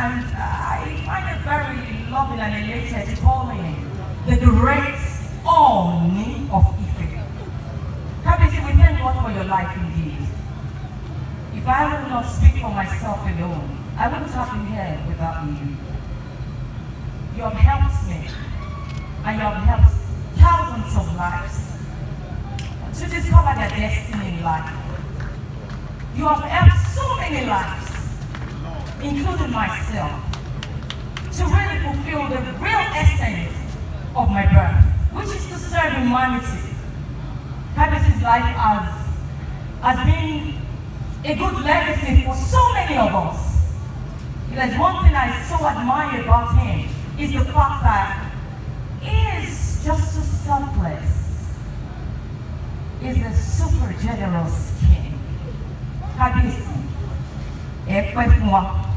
And uh, I find it very loving and elated to call him the great Ooni of Ife. Kabiyesi, we thank God for your life indeed. If I would not speak for myself alone, I wouldn't have been here without you. You have helped me, and you have helped thousands of lives to discover their destiny in life. You have helped so many lives, including myself, to really fulfill the real essence of my birth, which is to serve humanity. Kabiyesi's life has, has been a good legacy for so many of us. There's one thing I so admire about him is the fact that he is just so selfless. He's a super generous king. Kábíyèsí, ẹ pẹ́.